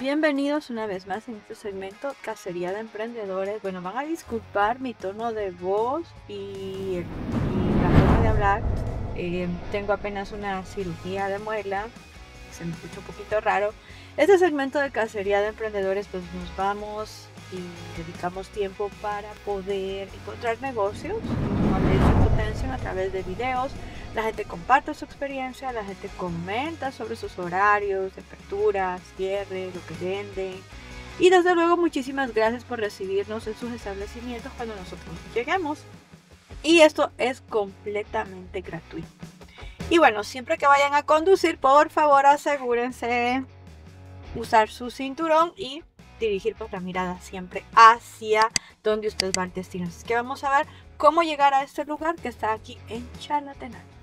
Bienvenidos una vez más en este segmento Cacería de Emprendedores. Bueno, van a disculpar mi tono de voz y, la forma de hablar. Eh, tengo apenas una cirugía de muela, se me escucha un poquito raro. Este segmento de Cacería de Emprendedores, pues nos vamos y dedicamos tiempo para poder encontrar negocios, su potencia a través de videos. La gente comparte su experiencia, la gente comenta sobre sus horarios, de apertura, cierre, lo que venden. Y desde luego muchísimas gracias por recibirnos en sus establecimientos cuando nosotros lleguemos. Y esto es completamente gratuito. Y bueno, siempre que vayan a conducir, por favor asegúrense usar su cinturón y dirigir pues, la mirada siempre hacia donde usted va al destino. Así que vamos a ver cómo llegar a este lugar que está aquí en Chalatenango.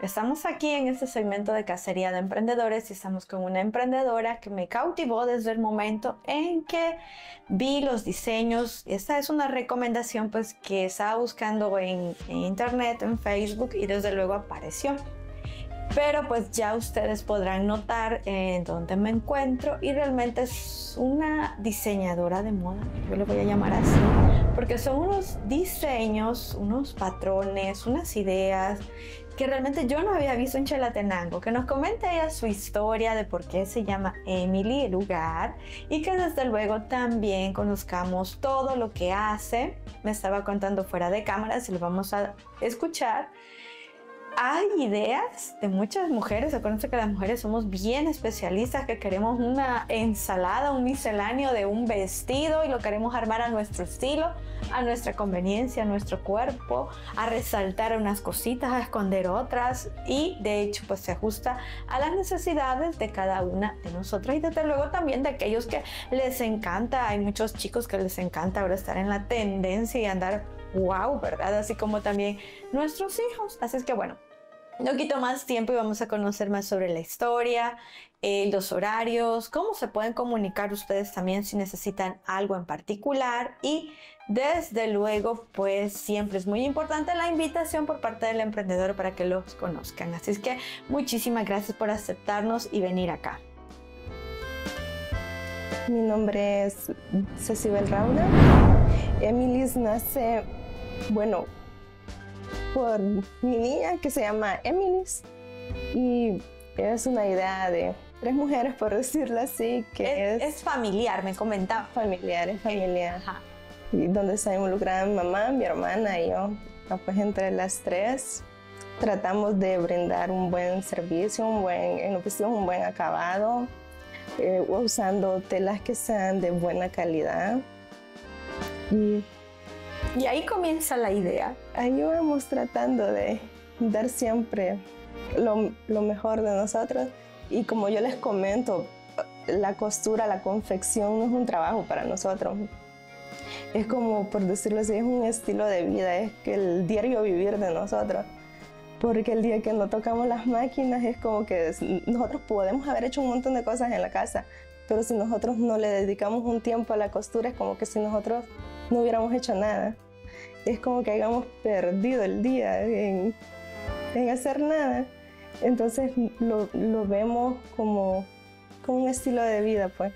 Estamos aquí en este segmento de cacería de emprendedores y estamos con una emprendedora que me cautivó desde el momento en que vi los diseños. Esta es una recomendación pues que estaba buscando en, internet, en Facebook y desde luego apareció. Pero pues ya ustedes podrán notar en dónde me encuentro y realmente es una diseñadora de moda, yo le voy a llamar así, porque son unos diseños, unos patrones, unas ideas que realmente yo no había visto en Chalatenango, que nos comente ella su historia de por qué se llama Emily el lugar y que desde luego también conozcamos todo lo que hace. Me estaba contando fuera de cámara, si lo vamos a escuchar hay ideas de muchas mujeres, acuérdense que las mujeres somos bien especialistas, que queremos una ensalada, un misceláneo de un vestido y lo queremos armar a nuestro estilo, a nuestra conveniencia, a nuestro cuerpo, a resaltar unas cositas, a esconder otras. Y de hecho pues se ajusta a las necesidades de cada una de nosotras. Y desde luego también de aquellos que les encanta, hay muchos chicos que les encanta ahora estar en la tendencia y andar wow, ¿verdad? Así como también nuestros hijos. Así es que bueno, no quito más tiempo y vamos a conocer más sobre la historia, eh, los horarios, cómo se pueden comunicar ustedes también si necesitan algo en particular y desde luego pues siempre es muy importante la invitación por parte del emprendedor para que los conozcan. Así es que muchísimas gracias por aceptarnos y venir acá. Mi nombre es Cecibel Rauda. Emilis nace, bueno, por mi niña que se llama Emilis y es una idea de tres mujeres, por decirlo así, que es... Es, familiar, me comentaba. Familiar, es familiar. Y donde está involucrada mi mamá, mi hermana y yo. Ah, pues entre las tres tratamos de brindar un buen servicio, un buen, en un buen acabado, eh, usando telas que sean de buena calidad. Y, y ahí comienza la idea. Ahí vamos tratando de dar siempre lo, mejor de nosotros. Y como yo les comento, la costura, la confección no es un trabajo para nosotros. Es como, por decirlo así, es un estilo de vida, es el diario vivir de nosotros. Porque el día que no tocamos las máquinas es como que nosotros podemos haber hecho un montón de cosas en la casa, pero si nosotros no le dedicamos un tiempo a la costura es como que si nosotros no hubiéramos hecho nada. Es como que hayamos perdido el día en, en hacer nada. Entonces lo, lo vemos como como un estilo de vida, pues,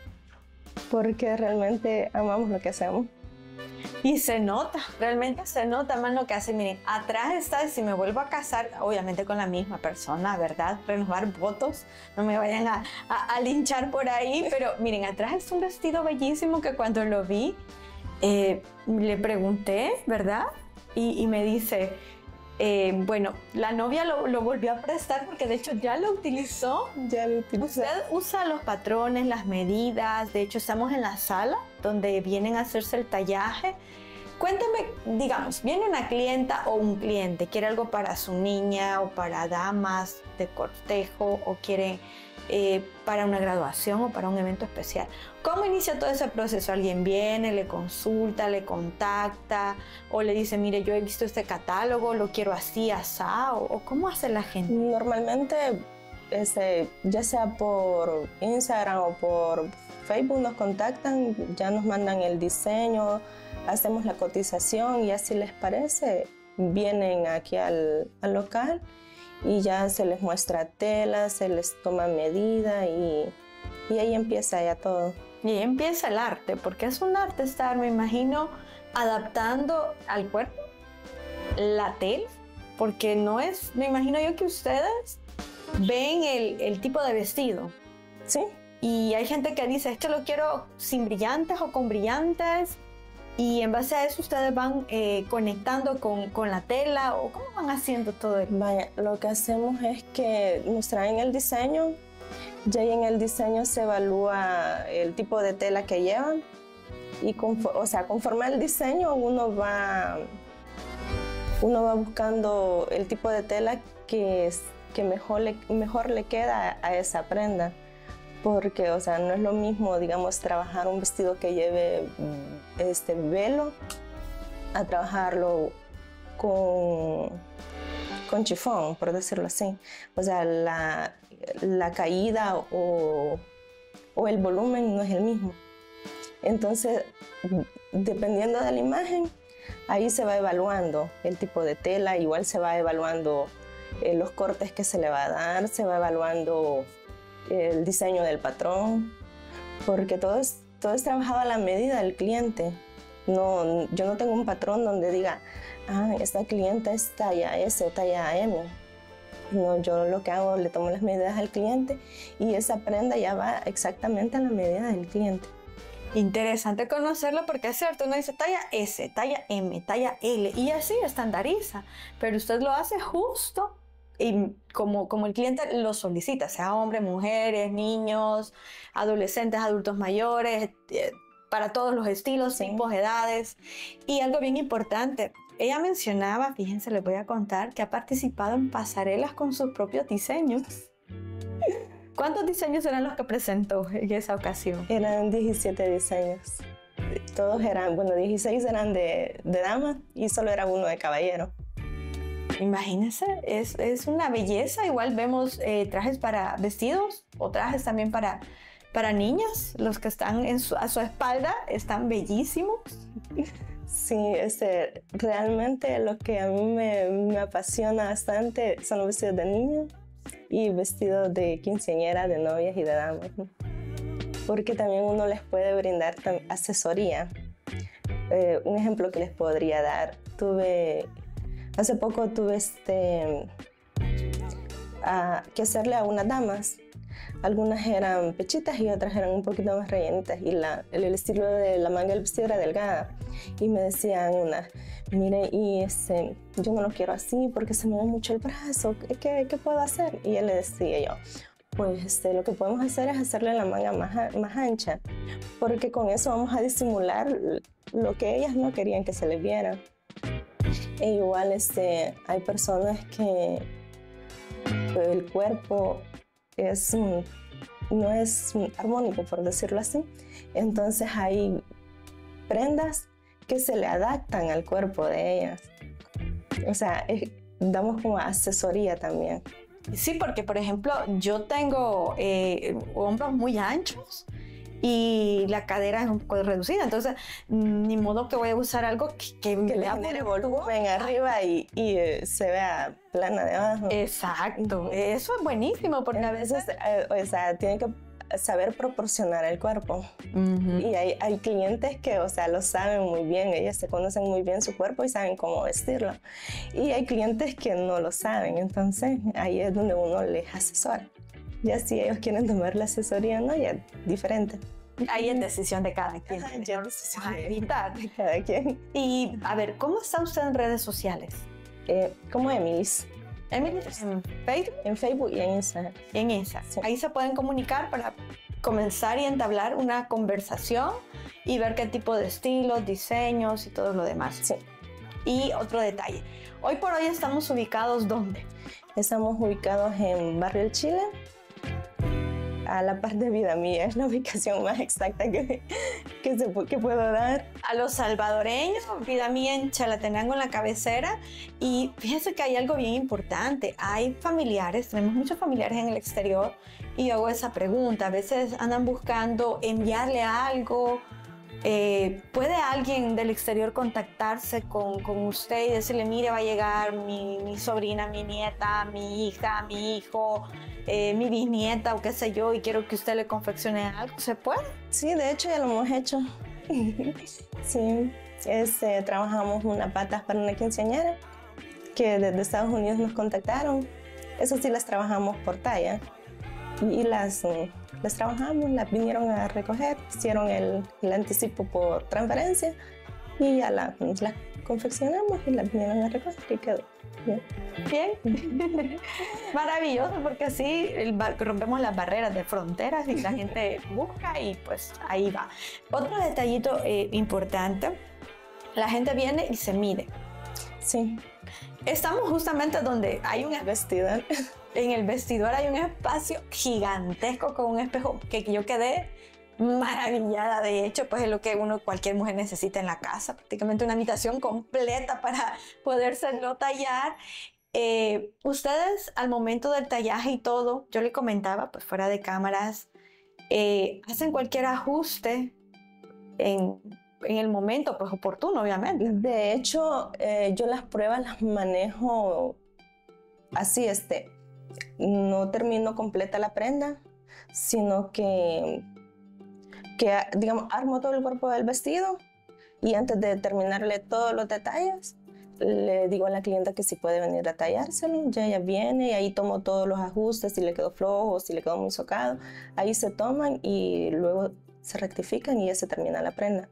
porque realmente amamos lo que hacemos. Y se nota, realmente se nota más lo que hace. Miren, atrás está, si me vuelvo a casar, obviamente con la misma persona, ¿verdad? Renovar votos, no me vayan a, a, linchar por ahí, pero miren, atrás es un vestido bellísimo que cuando lo vi, eh, le pregunté, ¿verdad? Y, y me dice, eh, bueno, la novia lo, volvió a prestar porque de hecho ya lo utilizó. Ya lo utilizó. Usted usa los patrones, las medidas. De hecho, estamos en la sala donde vienen a hacerse el tallaje. Cuéntame, digamos, viene una clienta o un cliente, quiere algo para su niña o para damas de cortejo o quiere eh, para una graduación o para un evento especial. ¿Cómo inicia todo ese proceso? ¿Alguien viene, le consulta, le contacta o le dice, mire, yo he visto este catálogo, lo quiero así, asá? ¿O, cómo hace la gente? Normalmente, este, ya sea por Instagram o por Facebook nos contactan, ya nos mandan el diseño, hacemos la cotización y así les parece, vienen aquí al, al local y ya se les muestra tela, se les toma medida y, y ahí empieza ya todo. Y ahí empieza el arte, porque es un arte estar, me imagino, adaptando al cuerpo la tela, porque no es, me imagino yo que ustedes ven el, el tipo de vestido. Sí. Y hay gente que dice, esto lo quiero sin brillantes o con brillantes. Y en base a eso ustedes van eh, conectando con, con, la tela o cómo van haciendo todo eso. Vaya, lo que hacemos es que nos traen el diseño, ya en el diseño se evalúa el tipo de tela que llevan y o sea, conforme al diseño uno va, uno va buscando el tipo de tela que, que mejor, le, mejor le queda a esa prenda porque, o sea, no es lo mismo, digamos, trabajar un vestido que lleve mm, este velo a trabajarlo con, chifón, por decirlo así. O sea, la, caída o, o, el volumen no es el mismo. Entonces, dependiendo de la imagen, ahí se va evaluando el tipo de tela, igual se va evaluando eh, los cortes que se le va a dar, se va evaluando el diseño del patrón, porque todo es, todo es trabajado a la medida del cliente. No, yo no tengo un patrón donde diga, ah, esta cliente es talla S o talla M. No, yo lo que hago, le tomo las medidas al cliente y esa prenda ya va exactamente a la medida del cliente. Interesante conocerlo porque es cierto, uno dice talla S, talla M, talla L y así estandariza, pero usted lo hace justo y como, como el cliente lo solicita, sea hombre, mujeres, niños, adolescentes, adultos mayores, eh, para todos los estilos, tipos, edades. Y algo bien importante, ella mencionaba, fíjense, les voy a contar, que ha participado en pasarelas con sus propios diseños. ¿Cuántos diseños eran los que presentó en esa ocasión? Eran 17 diseños. Todos eran, bueno, 16 eran de, de dama y solo era uno de caballero. Imagínense, es, es una belleza. Igual vemos eh, trajes para vestidos o trajes también para, para niñas. Los que están en a su espalda están bellísimos. Sí, este, realmente lo que a mí me, me apasiona bastante son los vestidos de niñas y vestidos de quinceañera, de novias y de damas. Porque también uno les puede brindar asesoría. Eh, un ejemplo que les podría dar, tuve Hace poco tuve este, que hacerle a unas damas Algunas eran pechitas y otras eran un poquito más rellenitas y el, estilo de la manga del vestido era delgada. Y me decían una, mire, y este, yo no lo quiero así porque se me ve mucho el brazo, ¿qué, qué puedo hacer? Y él le decía yo, pues este, lo que podemos hacer es hacerle la manga más, más ancha, porque con eso vamos a disimular lo que ellas no querían que se les viera. E igual este, hay personas que el cuerpo es, no es armónico, por decirlo así. Entonces hay prendas que se le adaptan al cuerpo de ellas. O sea, damos como asesoría también. Sí, porque por ejemplo, yo tengo eh, hombros muy anchos y la cadera es un poco reducida. Entonces, ni modo que voy a usar algo que, que, que le genere volumen arriba y, y eh, se vea plana debajo. Exacto. Eso es buenísimo porque a veces, eh, o sea, tiene que saber proporcionar el cuerpo. Y hay, hay, clientes que, o sea, lo saben muy bien, ellas se conocen muy bien su cuerpo y saben cómo vestirlo. Y hay clientes que no lo saben, entonces ahí es donde uno les asesora. Ya si ellos quieren tomar la asesoría, no, ya diferente. Ahí es decisión de cada quien. ya decisión de cada quien. Y a ver, ¿cómo está usted en redes sociales? Eh, como Emily's. Emily's en Facebook. En Facebook y en Instagram. En Instagram. Ahí se pueden comunicar para comenzar y entablar una conversación y ver qué tipo de estilos, diseños y todo lo demás. Sí. Y otro detalle. Hoy por hoy estamos ubicados ¿dónde? Estamos ubicados en Barrio Chile, a la par de Vida Mía, es la ubicación más exacta que, que, puedo dar. A los salvadoreños, Vida Mía en Chalatenango en la cabecera. Y fíjense que hay algo bien importante. Hay familiares, tenemos muchos familiares en el exterior y hago esa pregunta. A veces andan buscando enviarle algo eh, ¿Puede alguien del exterior contactarse con, usted y decirle, mire, va a llegar mi, sobrina, mi nieta, mi hija, mi hijo, eh, mi bisnieta o qué sé yo, y quiero que usted le confeccione algo? ¿Se puede? Sí, de hecho ya lo hemos hecho. sí, este, trabajamos una patas para una quinceañera que desde Estados Unidos nos contactaron. Eso sí las trabajamos por talla y las las trabajamos, las vinieron a recoger, hicieron el, anticipo por transferencia y ya las confeccionamos y las vinieron a recoger y quedó bien. Bien, maravilloso porque así rompemos las barreras de fronteras y la gente busca y pues ahí va. Otro detallito eh, importante, la gente viene y se mide. Sí. Estamos justamente donde hay un vestidor. En el vestidor hay un espacio gigantesco con un espejo que yo quedé maravillada. De hecho, pues es lo que uno, cualquier mujer necesita en la casa, prácticamente una habitación completa para podérselo tallar. Eh, ustedes al momento del tallaje y todo, yo le comentaba, pues fuera de cámaras, eh, hacen cualquier ajuste en en el momento pues oportuno, obviamente. De hecho, eh, yo las pruebas las manejo así, este, no termino completa la prenda, sino que, que digamos, armo todo el cuerpo del vestido y antes de terminarle todos los detalles, le digo a la clienta que si puede venir a tallárselo, ya ella viene y ahí tomo todos los ajustes, si le quedó flojo, si le quedó muy socado, ahí se toman y luego se rectifican y ya se termina la prenda.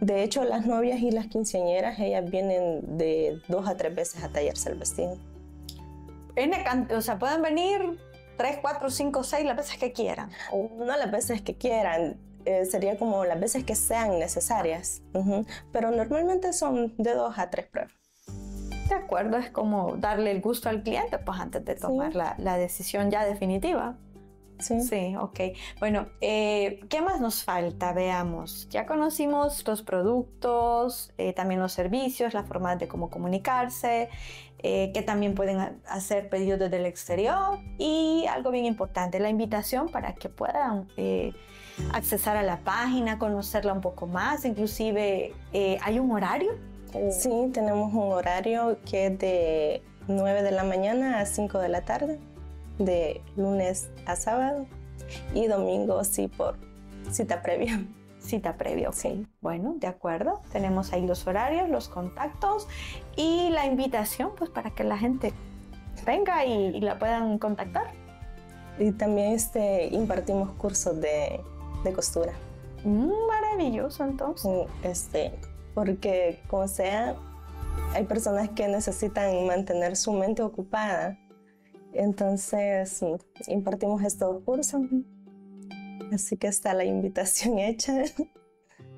De hecho, las novias y las quinceañeras, ellas vienen de dos a tres veces a tallarse el vestido. O sea, pueden venir tres, cuatro, cinco, seis, las veces que quieran. No las veces que quieran, eh, sería como las veces que sean necesarias. Pero normalmente son de dos a tres pruebas. De acuerdo, es como darle el gusto al cliente, pues antes de tomar la, la decisión ya definitiva. Sí. ok. Bueno, eh, ¿qué más nos falta? Veamos. Ya conocimos los productos, eh, también los servicios, la forma de cómo comunicarse, eh, que también pueden hacer pedidos desde el exterior y algo bien importante, la invitación para que puedan accesar a la página, conocerla un poco más, inclusive hay un horario. Sí, tenemos un horario que es de 9 de la mañana a 5 de la tarde de lunes a sábado y domingo sí por cita previa. Cita previa, ok. Bueno, de acuerdo. Tenemos ahí los horarios, los contactos y la invitación pues para que la gente venga y, la puedan contactar. Y también este, impartimos cursos de, de costura. Mm, maravilloso entonces. Este, porque como sea, hay personas que necesitan mantener su mente ocupada. Entonces, impartimos estos cursos. Así que está la invitación hecha.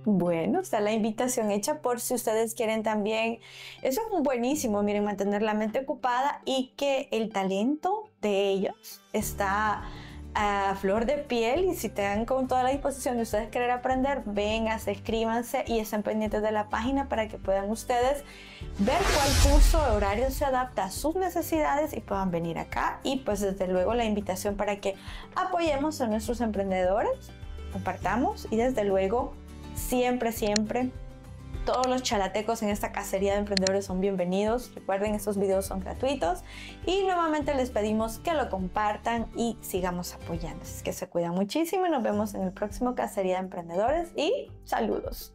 Bueno, está la invitación hecha por si ustedes quieren también. Eso es buenísimo, miren, mantener la mente ocupada y que el talento de ellos está a flor de piel y si dan con toda la disposición de ustedes querer aprender, vénganse, escríbanse y estén pendientes de la página para que puedan ustedes ver cuál curso horario se adapta a sus necesidades y puedan venir acá. Y pues desde luego la invitación para que apoyemos a nuestros emprendedores, compartamos y desde luego siempre, siempre todos los chalatecos en esta cacería de emprendedores son bienvenidos. Recuerden, estos videos son gratuitos y nuevamente les pedimos que lo compartan y sigamos apoyando. Así que se cuidan muchísimo y nos vemos en el próximo Cacería de Emprendedores y saludos.